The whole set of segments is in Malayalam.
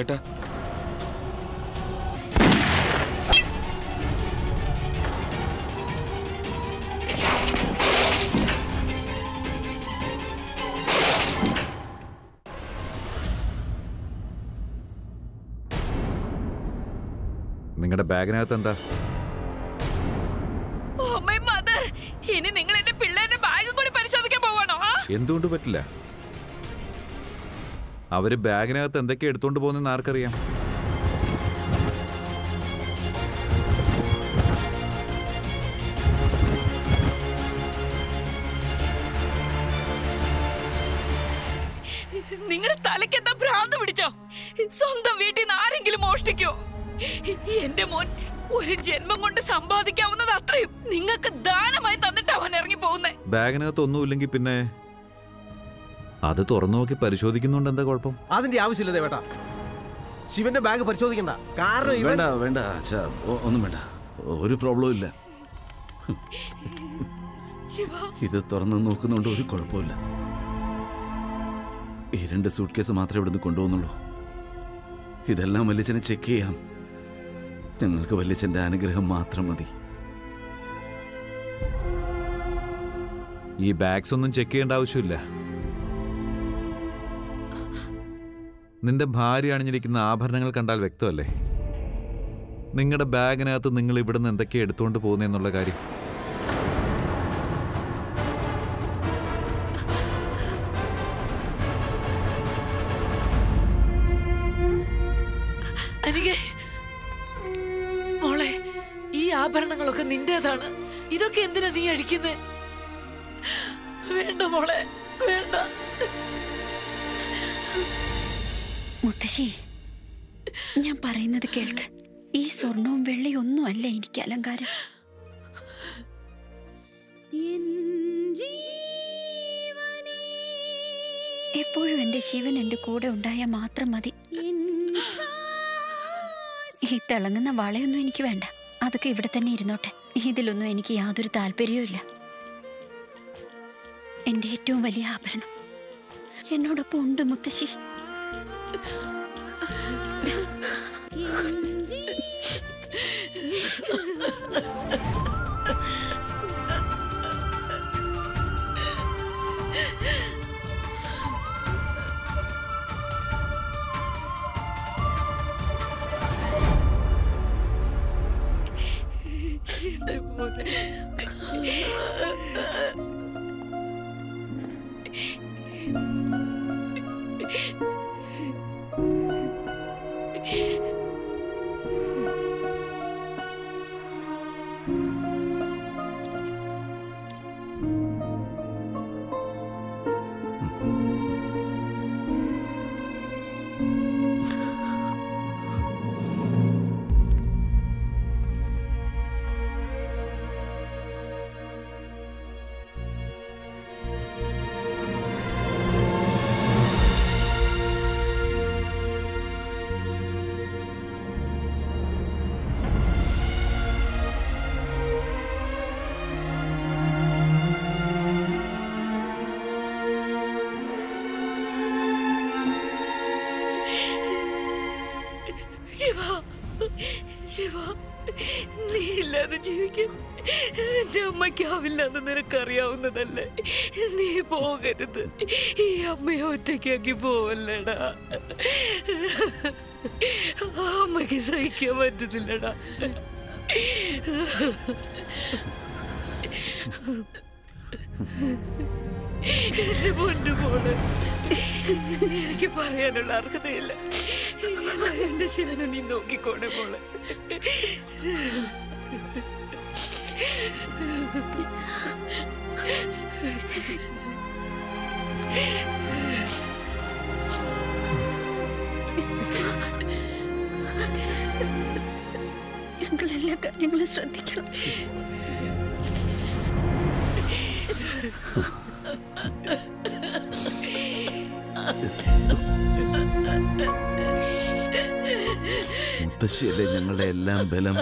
ഏട്ടാ. നിങ്ങളുടെ ബാഗിനകത്ത് എന്താ? Oh my mother. ഇനി നിങ്ങൾ എന്റെ പിള്ളേരുടെ ബാഗും കൂടി പരിശോധിക്കാൻ പോവാണോ? എന്തുകൊണ്ട് പറ്റില്ല? അവർ ബാഗിനകത്ത് എന്തൊക്കെ എടുത്തോണ്ട് പോകുന്നെന്ന് ആർക്കറിയാം? നിങ്ങളുടെ തലയ്ക്ക് എന്താ ഭ്രാന്ത് പിടിച്ചോ? സ്വന്തം വീട്ടിൽ നിന്ന് ആരെങ്കിലും മോഷ്ടിക്കോ? എന്റെ മോൻ ഒരു ജന്മം കൊണ്ട് സമ്പാദിക്കാവുന്നത് അത്രയും. നിങ്ങൾക്ക് ദാനമായി തന്നിട്ട് അവൻ ഇറങ്ങി പോകുന്നേ. ബാഗിനകത്ത് ഒന്നുമില്ലെങ്കിൽ പിന്നെ അത് തുറന്നു നോക്കി പരിശോധിക്കുന്നുണ്ട് എന്താ കുഴപ്പം? അതിന്റെ ആവശ്യമില്ല ദേവേട്ടാ ശിവന്റെ ബാഗ് പരിശോധിക്കണ്ട. കാരണം ഇവൻ വേണ്ട വേണ്ട അച്ഛാ ഒന്നും വേണ്ട. ഒരു പ്രോബ്ലവും ഇല്ല. ശിവ. ഇത് തുറന്നു നോക്കുന്നുണ്ട് ഒരു കുഴപ്പമില്ല. ഈ രണ്ട് സൂട്ട് കേസ് മാത്രമേ ഇവിടുന്ന് കൊണ്ടുപോകുന്നുള്ളൂ. ഇതെല്ലാം വല്യച്ഛനെ ചെക്ക് ചെയ്യാം. ഞങ്ങൾക്ക് വല്യച്ഛന്റെ അനുഗ്രഹം മാത്രം മതി. ഈ ബാഗ്സ് ഒന്നും ചെക്ക് ചെയ്യേണ്ട ആവശ്യമില്ല. നിന്റെ ഭാര്യ അണിഞ്ഞിരിക്കുന്ന ആഭരണങ്ങൾ കണ്ടാൽ വ്യക്തമല്ലേ? നിങ്ങളുടെ ബാഗിനകത്ത് നിങ്ങൾ ഇവിടുന്ന് എന്തൊക്കെയാണ് എടുത്തുകൊണ്ട് പോകുന്നെന്നുള്ള കാര്യം? ഈ ആഭരണങ്ങളൊക്കെ നിന്റേതാണ്. ഇതൊക്കെ എന്തിനാ നീ അഴിക്കുന്നേ? വേണ്ട മോളെ. മുത്തശ്ശി ഞാൻ പറയുന്നത് കേൾക്ക്. ഈ സ്വർണവും വെള്ളിയും ഒന്നും അല്ല എനിക്ക് അലങ്കാരം. എപ്പോഴും എന്റെ ശിവൻ എന്റെ കൂടെ ഉണ്ടായാൽ മാത്രം മതി. ഈ തിളങ്ങുന്ന വളയൊന്നും എനിക്ക് വേണ്ട. അതൊക്കെ ഇവിടെ തന്നെ ഇരുന്നോട്ടെ. ഇതിലൊന്നും എനിക്ക് യാതൊരു താല്പര്യവും ഇല്ല. എന്റെ ഏറ്റവും വലിയ ആഭരണം. എന്നോടൊപ്പം ഉണ്ട് മുത്തശ്ശി. 嗯。ജീവിക്കാൻ എന്റെ അമ്മയ്ക്കാവില്ലെന്ന് നിനക്കറിയാവുന്നതല്ലേ? നീ പോകരുത്. ഈ അമ്മയെ ഒറ്റയ്ക്കാക്കി പോവല്ലടാ. ആ അമ്മയ്ക്ക് സഹിക്കാൻ പറ്റുന്നില്ലടാ എനിക്ക് പറയാനുള്ള അർഹതയില്ല. എന്റെ ശിവനെ നീ നോക്കിക്കോണേ മോളെ. ഞങ്ങൾ എല്ലാ കാര്യങ്ങളും ശ്രദ്ധിക്കണം മുത്തശ്ശിയല്ലേ ഞങ്ങളുടെ എല്ലാം ബലം?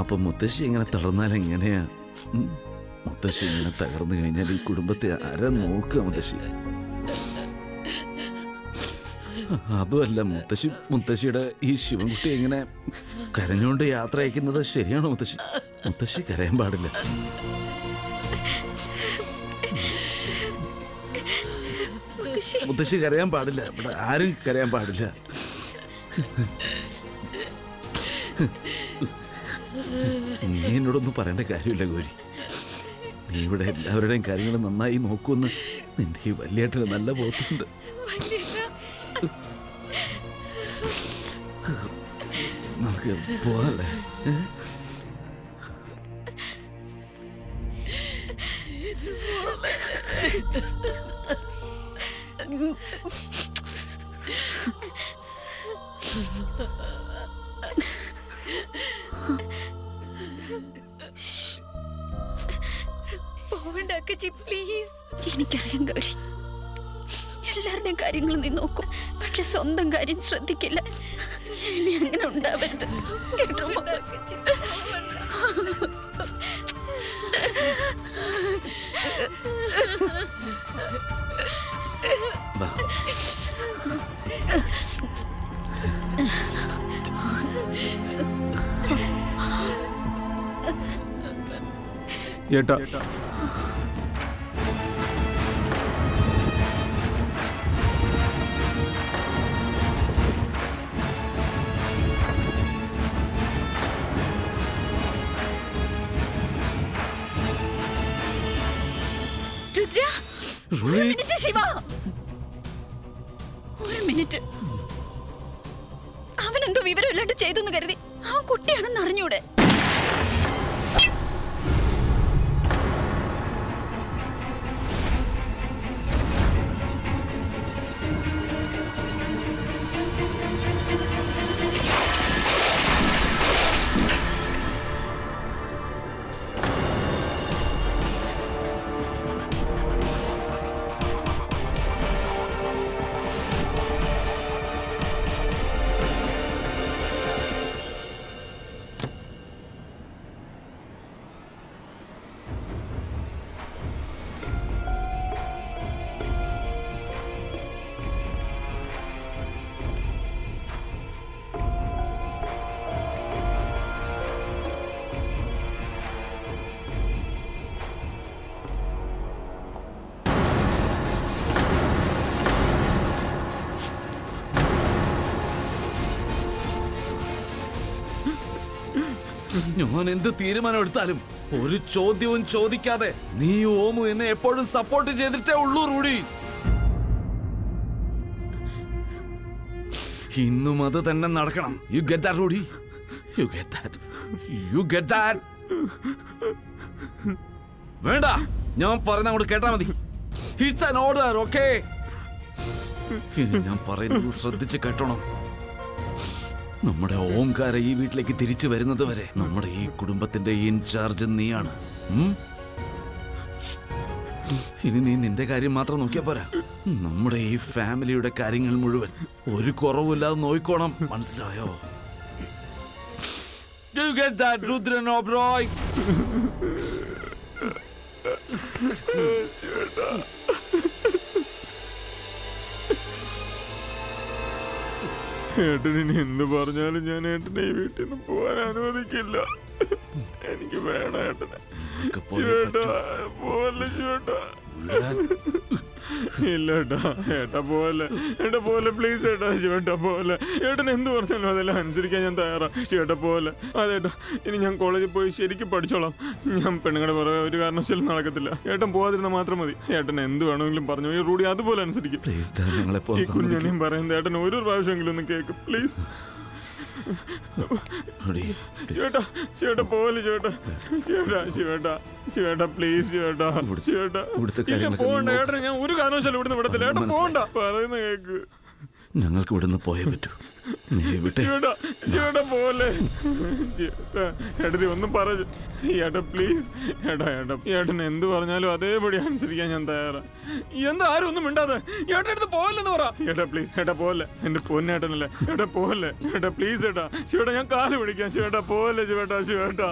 അപ്പൊ മുത്തശ്ശി ഇങ്ങനെ തളർന്നാൽ എങ്ങനെയാ? മുത്തശ്ശി ഇങ്ങനെ തകർന്നു കഴിഞ്ഞാൽ ഈ കുടുംബത്തെ ആരാ നോക്കുക മുത്തശ്ശി? അതുമല്ല മുത്തശ്ശി മുത്തശ്ശിയുടെ ഈ ശിവൻകുട്ടി എങ്ങനെ കരഞ്ഞുകൊണ്ട് യാത്ര അയക്കുന്നത് ശരിയാണോ മുത്തശ്ശി? മുത്തശ്ശി കരയാൻ പാടില്ല. മുത്തശ്ശി കരയാൻ പാടില്ല. ഇവിടെ ആരും കരയാൻ പാടില്ല. നീ എന്നോടൊന്നും പറയേണ്ട കാര്യമില്ല ഗൗരി. നീ ഇവിടെ എല്ലാവരുടെയും കാര്യങ്ങൾ നന്നായി നോക്കുമെന്ന് നിന്റെ ഈ വല്യേട്ടന് നല്ല ബോധമുണ്ട് നമുക്ക് പോകാനല്ലേ Ha ha പോവണ്ട അക്കച്ചി പ്ലീസ് എനിക്കറിയാം ഗൗരി. എല്ലാവരുടെയും കാര്യങ്ങൾ നീ നോക്കും. പക്ഷെ സ്വന്തം കാര്യം ശ്രദ്ധിക്കില്ല. ഇനി അങ്ങനെ ഉണ്ടാവരുത്. കേട്ടോ ഏട്ടാ മിനിറ്റ് അവൻ എന്തോ വിവരമില്ലാണ്ട് ചെയ്തു കരുതി. ആ കുട്ടിയാണെന്ന് അറിഞ്ഞൂടെ? ഞാൻ എന്ത് തീരുമാനം എടുത്താലും ഒരു ചോദ്യവും ചോദിക്കാതെ നീ ഓമു എന്നെ എപ്പോഴും സപ്പോർട്ട് ചെയ്തിട്ടേ ഉള്ളൂ റൂഡി. ഇന്നും അത് തന്നെ നടക്കണം. You get ready? You get you get വേണ്ട ഞാൻ പറയുന്ന അങ്ങോട്ട് കേട്ടാ മതി. ഇറ്റ്സ് ആൻ ഓർഡർ ഓക്കേ ഞാൻ പറയുന്നത് ശ്രദ്ധിച്ച് കേട്ടോണം. നമ്മുടെ ഓംകാര ഈ വീട്ടിലേക്ക് തിരിച്ചു വരുന്നത് വരെ നമ്മുടെ ഈ കുടുംബത്തിന്റെ ഇൻചാർജ് നീയാണ്? ഇനി നീ നിന്റെ കാര്യം മാത്രം നോക്കിയാ പോരാ നമ്മുടെ ഈ ഫാമിലിയുടെ കാര്യങ്ങൾ മുഴുവൻ ഒരു കുറവില്ലാതെ നോയിക്കോണം മനസ്സിലായോ Do? ഏട്ടൻ ഇനി എന്ത് പറഞ്ഞാലും ഞാൻ ഏട്ടനെ ഈ വീട്ടിൽ നിന്ന് പോകാൻ അനുവദിക്കില്ല എനിക്ക് വേണം ഏട്ടനെ ചേട്ടാ ശിവേട്ടാ. പോവല്ലേ ശിവേട്ടാ വിടാൻ. ഇല്ല ഏട്ടാ ഏട്ടാ പോലെ ഏട്ടാ പോലെ പ്ലീസ് ഏട്ടാ ചേട്ടാ പോലെ. ഏട്ടൻ എന്ത് പറഞ്ഞാലും അതെല്ലാം അനുസരിക്കാൻ ഞാൻ തയ്യാറാ. ചേട്ടാ പോലെ അതേട്ടാ ഇനി ഞാൻ കോളേജിൽ പോയി ശരിക്കും പഠിച്ചോളാം. ഞാൻ പെണ്ണുങ്ങളുടെ പുറകെ ഒരു കാരണവശാലും നടക്കത്തില്ല. ഏട്ടൻ പോവാതിരുന്നാൽ മാത്രം മതി. ഏട്ടൻ എന്ത് വേണമെങ്കിലും പറഞ്ഞു. ഈ റൂഡി അതുപോലെ അനുസരിക്കും. ഈ. കുഞ്ഞനെയും പറയുന്നത് ഏട്ടൻ ഒരു പ്രാവശ്യമെങ്കിലും ഒന്ന് കേൾക്കും പ്ലീസ് പോലെ ചേട്ടാ ചേട്ടാ പ്ലീസ് ചേട്ടാ? ചേട്ടാ ഏട്ടനെ ഞാൻ ഒരു കാരണവശാലും ഇവിടുന്ന് വിടത്തില്ല. ഏട്ടൻ മനസ്സിലായി. പറയുന്ന കേക്ക്. ഞങ്ങൾക്ക് ഇവിടുന്ന് പോയേ പറ്റൂ. പോലെ ശിവേട്ടാ ഒന്നും പറ. ഏട്ടാ പ്ലീസ് ഏട്ടാ ഏട്ടാ ഏട്ടൻ എന്ത് പറഞ്ഞാലും അതേപടി അനുസരിക്കാൻ ഞാൻ തയ്യാറാ. എന്താ ആരും ഒന്നും മിണ്ടാതെ? ഏട്ടാ അടുത്ത് പോകല്ലെന്ന് പറ. ഏട്ടാ പ്ലീസ് ഏട്ടാ പോലെ എന്റെ പൊന്നേട്ടനല്ലേ ഏട്ടാ പോലെ ഏട്ടാ പ്ലീസ് ഏട്ടാ. ശിവേട്ടാ ഞാൻ കാൽ പിടിക്കാം. ശിവേട്ടാ പോലെ ശിവേട്ടാ ശിവേട്ടാ.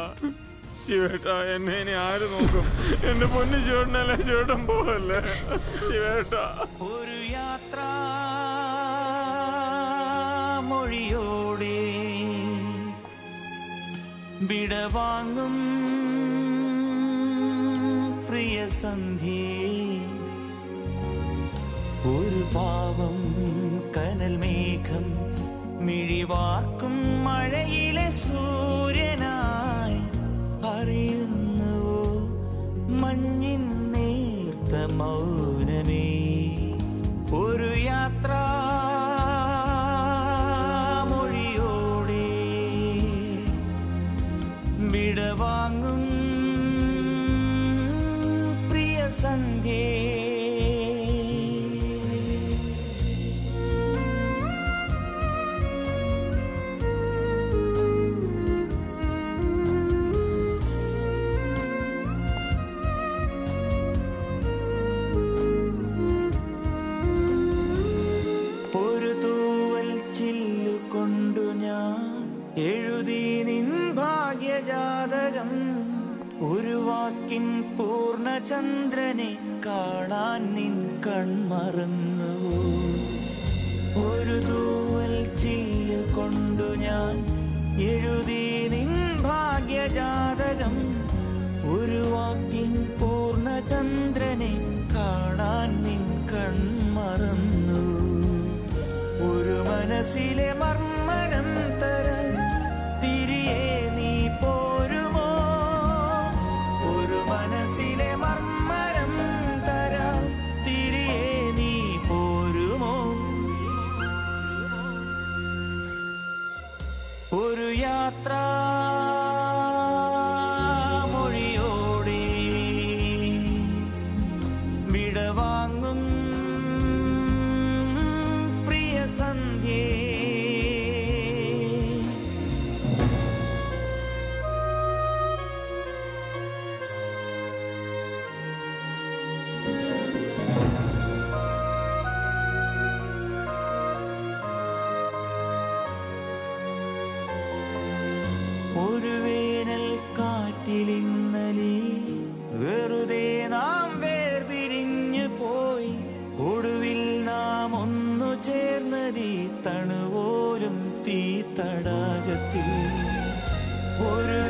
ശിവേട്ടാ എന്നെ ഇനി ആര് നോക്കും? എന്റെ പൊന്ന് ശിവേട്ടനല്ലേ? ശിവേട്ടൻ പോവല്ലേ? ശിവേട്ടാ. ഒരു യാത്ര മൊഴിയോടെ വിടവാങ്ങും പ്രിയ ഒരു പാവം കനൽ മേഘം മിഴിവാക്കും മഴയിലെ സൂര്യനായി. അറിയുന്നു മഞ്ഞിൻ നേർത്ത വിടവാങ്ങും കാണാൻ നിൻ കൺമറന്നു ഒരു തൂവൽ ചില്ലു കൊണ്ടു ഞാൻ എഴുതി നിൻ ഭാഗ്യജാതകം. ഒരു വാക്കിൻ പൂർണചന്ദ്രനെ കാണാൻ നിൻ കൺമറന്നു ഒരു മനസ്സിലെ യാത്ര തടാകത്തിൽ ഒരു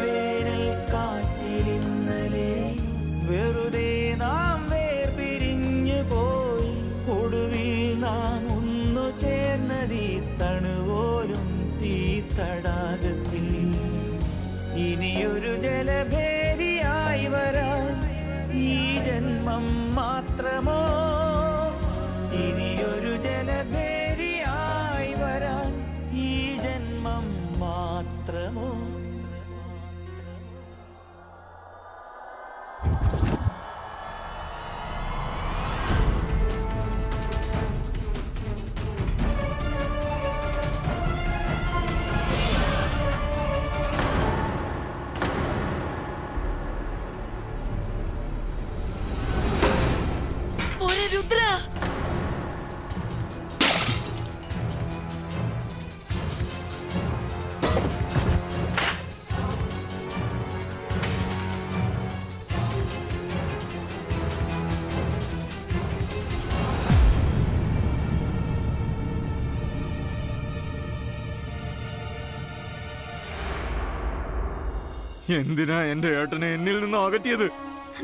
എന്തിനാ എന്റെ ഏട്ടനെ എന്നിൽ നിന്ന് അകറ്റിയത്?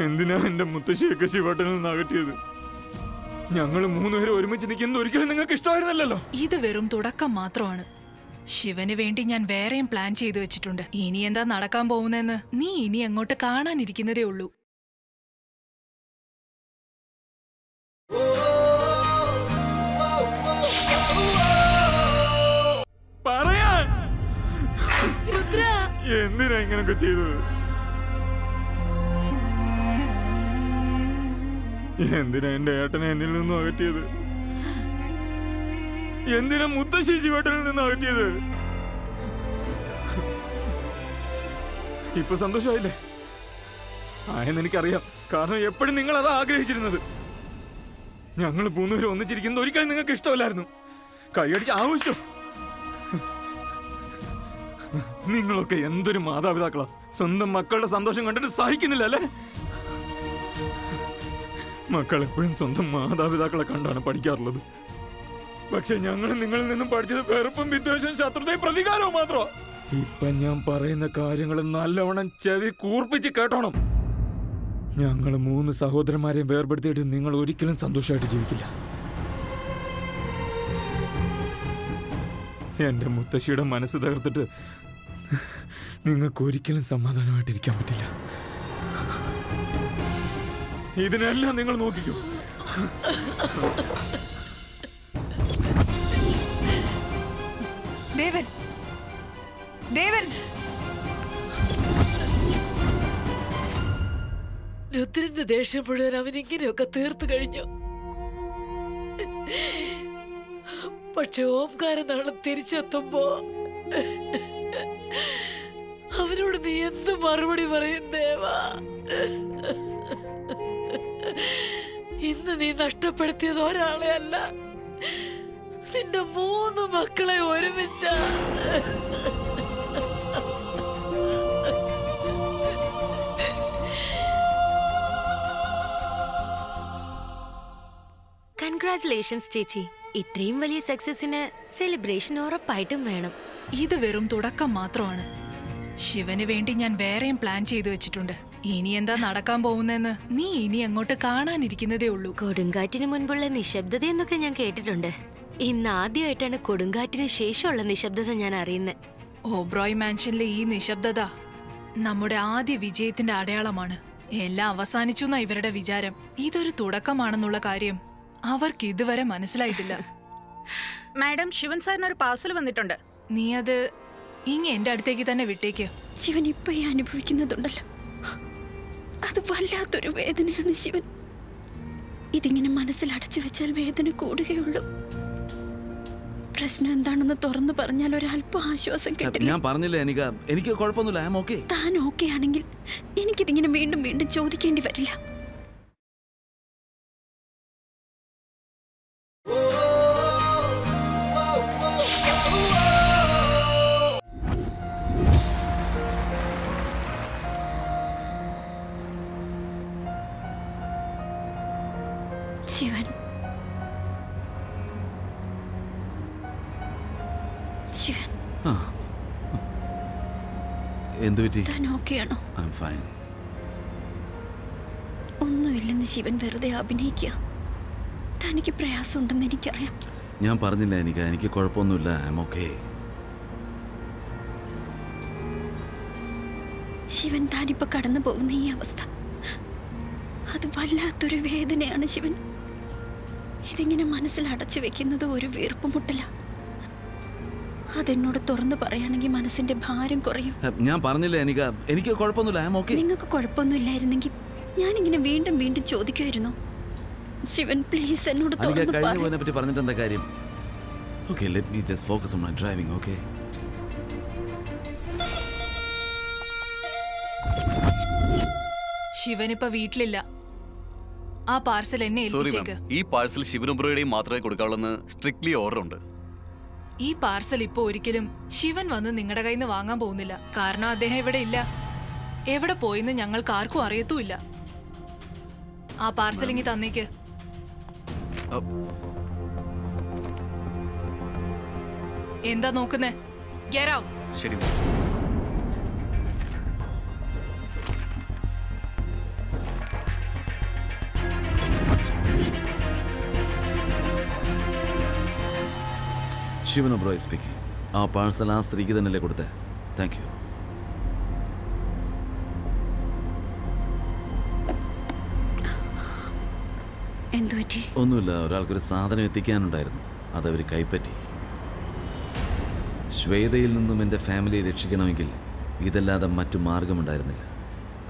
എന്തിനാ എന്റെ മുത്തശ്ശിയൊക്കെ ശിവേട്ടനിൽ നിന്ന് അകറ്റിയത്? ഞങ്ങൾ മൂന്നുപേരും ഒരുമിച്ച് നിൽക്കുന്നത് ഒരിക്കലും നിങ്ങൾക്ക് ഇഷ്ടമായിരുന്നല്ലോ ഇത് വെറും തുടക്കം മാത്രമാണ്. ശിവന് വേണ്ടി ഞാൻ വേറെയും പ്ലാൻ ചെയ്തു വെച്ചിട്ടുണ്ട്. ഇനി എന്താ നടക്കാൻ പോകുന്നതെന്ന് നീ ഇനി അങ്ങോട്ട് കാണാനിരിക്കുന്നതേ ഉള്ളൂ. എന്തിനാ ഇങ്ങനൊക്കെ ചെയ്തത്? എന്തിനാ എന്റെ ഏട്ടനെ എന്നിൽ നിന്നും അകറ്റിയത്? എന്തിനാ മുത്തശ്ശി ശിവേട്ടനിൽ നിന്ന് അകറ്റിയത്? ഇപ്പൊ സന്തോഷമായില്ലേ? ആയെന്ന് എനിക്കറിയാം കാരണം എപ്പോഴും നിങ്ങൾ അത് ആഗ്രഹിച്ചിരുന്നത്. ഞങ്ങൾ മൂന്നുപേരും ഒന്നിച്ചിരിക്കുന്നത് ഒരിക്കലും നിങ്ങൾക്ക് ഇഷ്ടമല്ലായിരുന്നു കൈയടിച്ച് ആവശ്യം. നിങ്ങളൊക്കെ എന്തൊരു മാതാപിതാക്കളാ? സ്വന്തം മക്കളുടെ സന്തോഷം കണ്ടിട്ട് സഹിക്കുന്നില്ല അല്ലേ മക്കൾ എപ്പോഴും സ്വന്തം മാതാപിതാക്കളെ കണ്ടാണ് പഠിക്കാറുള്ളത്. പക്ഷെ ഞങ്ങൾ നിങ്ങളിൽ നിന്നും പഠിച്ചത് വെറുപ്പും വിദ്വേഷവും ശത്രുതയും പ്രതികാരവും മാത്രമാ. ഇപ്പൊ ഞാൻ പറയുന്ന കാര്യങ്ങൾ നല്ലവണ്ണം ചെവി കൂർപ്പിച്ച് കേട്ടോണം. ഞങ്ങൾ മൂന്ന് സഹോദരന്മാരെയും വേർപെടുത്തിയിട്ട് നിങ്ങൾ ഒരിക്കലും സന്തോഷമായിട്ട് ജീവിക്കില്ല. എന്റെ മുത്തശ്ശിയുടെ മനസ്സ് തകർത്തിട്ട് നിങ്ങൾക്ക് ഒരിക്കലും സമാധാനമായിട്ടിരിക്കാൻ പറ്റില്ല. ഇതിനെല്ലാം നിങ്ങൾ നോക്കിക്കോ. ദേവൻ. ദേവൻ. രുദ്രന്റെ ദേഷ്യം മുഴുവൻ അവൻ ഇങ്ങനെയൊക്കെ തീർത്തു കഴിഞ്ഞു. പക്ഷെ ഓംകാരൻ നാളെ തിരിച്ചെത്തുമ്പോ അവനോട് നീ എന്ത് മറുപടി പറയും ദേവാ? ഇന്ന് നീ നഷ്ടപ്പെടുത്തിയത് ഒരാളെ അല്ല. നിന്റെ മൂന്ന് മക്കളെ ഒരുമിച്ച. കൺഗ്രാറ്റുലേഷൻസ് ചേച്ചി ഇത്രയും വലിയ സക്സസിന് സെലിബ്രേഷൻ ഉറപ്പായിട്ടും വേണം. ഇത് വെറും തുടക്കം മാത്രമാണ്. ശിവന് വേണ്ടി ഞാൻ വേറെയും പ്ലാൻ ചെയ്തു വെച്ചിട്ടുണ്ട്. ഇനി എന്താ നടക്കാൻ പോകുന്നെന്ന് നീ ഇനി അങ്ങോട്ട് കാണാനിരിക്കുന്നതേ ഉള്ളൂ. കൊടുങ്കാറ്റിന് മുൻപുള്ള നിശബ്ദത എന്നൊക്കെ ഞാൻ കേട്ടിട്ടുണ്ട്. ഇന്ന് ആദ്യമായിട്ടാണ് കൊടുങ്കാറ്റിന് ശേഷമുള്ള നിശബ്ദത ഞാൻ അറിയുന്നത്. ഓബ്രോയ് മാൻഷനിലെ ഈ നിശബ്ദത നമ്മുടെ ആദ്യ വിജയത്തിന്റെ അടയാളമാണ്. എല്ലാം അവസാനിച്ചു എന്നാ ഇവരുടെ വിചാരം. ഇതൊരു തുടക്കമാണെന്നുള്ള കാര്യം അവർക്ക് ഇതുവരെ മനസ്സിലായിട്ടില്ല. മാഡം ശിവൻ സാറിന് ഒരു പാർസൽ വന്നിട്ടുണ്ട്. നീ അത് ഇങ്ങ എന്റെ അടുത്തേക്ക് തന്നെ വിട്ടേക്ക്. ശിവൻ ഇപ്പൊ ഈ അനുഭവിക്കുന്നതുണ്ടല്ലോ. അത് വല്ലാത്തൊരു വേദനയാണ് ശിവൻ. ഇതിങ്ങനെ മനസ്സിൽ അടച്ചു വെച്ചാൽ വേദന കൂടുകയുള്ളൂ. പ്രശ്നം എന്താണെന്ന് തുറന്നു പറഞ്ഞാൽ ഒരല്പം ആശ്വാസം കിട്ടില്ല. ഞാൻ പറഞ്ഞില്ല എനിക്ക്? എനിക്ക് കുഴപ്പമൊന്നുമില്ല ഐ എം ഓക്കെ. താൻ ഓക്കെ ആണെങ്കിൽ എനിക്കിതിങ്ങനെ വീണ്ടും വീണ്ടും ചോദിക്കേണ്ടി വരില്ല. ശിവൻ. എന്തു പറ്റി? താൻ ഓക്കെയാണോ? ഐ ആം ഫൈൻ ഒന്നുമില്ലെന്ന് ശിവൻ വെറുതെ അഭിനയിക്കുക. തനിക്ക് പ്രയാസമുണ്ടെന്ന് എനിക്കറിയാം. ഞാൻ പറഞ്ഞില്ല എനിക്ക് എനിക്ക് കുഴപ്പമൊന്നുമില്ല. ഐ എം ഓക്കെ ശിവൻ താനിപ്പോ കടന്നു പോകുന്ന ഈ അവസ്ഥ. അത് വല്ലാത്തൊരു വേദനയാണ് ശിവൻ. ഇതിങ്ങനെ മനസ്സിൽ അടച്ചു വെക്കുന്നത് ഒരു വീർപ്പുമുട്ടല. അതെന്നോട് തുറന്നു പറയുകയാണെങ്കിൽ മനസ്സിന്റെ ഭാരം കുറയും. ഞാൻ പറഞ്ഞില്ല എനിക്ക് എനിക്ക് കുഴപ്പമൊന്നുമില്ല ഐ ആം ഓക്കെ നിങ്ങൾക്ക് കുഴപ്പമൊന്നുമില്ലായിരുന്നെങ്കിൽ ഇങ്ങനെ വീണ്ടും വീണ്ടും ചോദിക്കുമായിരുന്നു. ശിവൻ പ്ലീസ് എന്നോട് തുറന്നു പറ്റി പറഞ്ഞിട്ട് എന്താ കാര്യം? Okay let me just focus on my driving okay ശിവനിപ്പോ വീട്ടിലില്ല. ആ പാർസൽ എന്നെ ഏൽപ്പിച്ചേക്ക്. ഈ പാർസൽ ശിവനുബ്രോയുടെയും മാത്രമേ കൊടുക്കാവുള്ളെന്ന് സ്ട്രിക്ട്ലി ഓർഡർ ഉണ്ട്. ഈ പാർസൽ ഇപ്പൊ ഒരിക്കലും ശിവൻ വന്ന് നിങ്ങളുടെ കയ്യിൽ നിന്ന് വാങ്ങാൻ പോകുന്നില്ല. കാരണം അദ്ദേഹം ഇവിടെ ഇല്ല. എവിടെ പോയിന്ന് ഞങ്ങൾക്ക് ആർക്കും അറിയത്തുമില്ല. ആ പാർസൽ ഇങ്ങി തന്നേക്ക്. എന്താ നോക്കുന്നേ? ഗെറ്റ് ഔട്ട് ശരി. ശിവൻ ബ്രോയ് സ്പീക്കിംഗ് ആ പാഴ്സൽ ആ സ്ത്രീക്ക് തന്നെയല്ലേ കൊടുത്തേ. താങ്ക് യു ഒന്നുമില്ല ഒരാൾക്കൊരു സാധനം എത്തിക്കാനുണ്ടായിരുന്നു. അതവർ കൈപ്പറ്റി. ശ്വേതയിൽ നിന്നും എന്റെ ഫാമിലിയെ രക്ഷിക്കണമെങ്കിൽ ഇതല്ലാതെ മറ്റു മാർഗമുണ്ടായിരുന്നില്ല.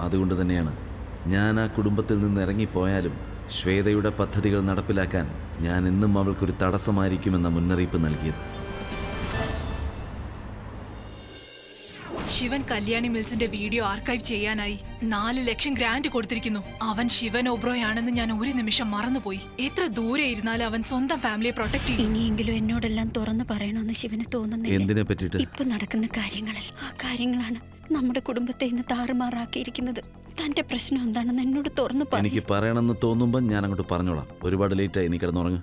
അതുകൊണ്ട് തന്നെയാണ് ഞാൻ ആ കുടുംബത്തിൽ നിന്ന് ഇറങ്ങിപ്പോയാലും ശ്വേതയുടെ പദ്ധതികൾ നടപ്പിലാക്കാൻ ഞാൻ എന്നും അവൾക്കൊരു തടസ്സമായിരിക്കുമെന്ന മുന്നറിയിപ്പ് നൽകിയത്. ശിവൻ കല്യാണി മിൽസിന്റെ വീഡിയോ ആർക്കൈവ് ചെയ്യാനായി നാല് ലക്ഷം ഗ്രാൻഡ് കൊടുത്തിരിക്കുന്നു. അവൻ ശിവൻ ആണെന്ന് ഞാൻ ഒരു നിമിഷം മറന്നുപോയി. എത്ര ദൂരെ ഇരുന്നാലും അവൻ സ്വന്തം ഫാമിലിയെ പ്രൊട്ടക്ട് ചെയ്യും. ഇനിയെങ്കിലും എന്നോടെല്ലാം തുറന്നു പറയണമെന്ന് ശിവന് തോന്നുന്നില്ല. എന്തിനെ പറ്റിയിട്ട്? ഇപ്പൊ നടക്കുന്ന കാര്യങ്ങളിൽ ആ കാര്യങ്ങളാണ് നമ്മുടെ കുടുംബത്തെ ഇന്ന് താറുമാറാക്കിയിരിക്കുന്നത്. തന്റെ പ്രശ്നം എന്താണെന്ന് എന്നോട് തുറന്നു എനിക്ക് പറയും പറയണമെന്ന് തോന്നുമ്പോൾ ഞാൻ അങ്ങോട്ട് പറഞ്ഞോളാം. ഒരുപാട് ലേറ്റായി നീ കിടന്നുറങ്ങ്.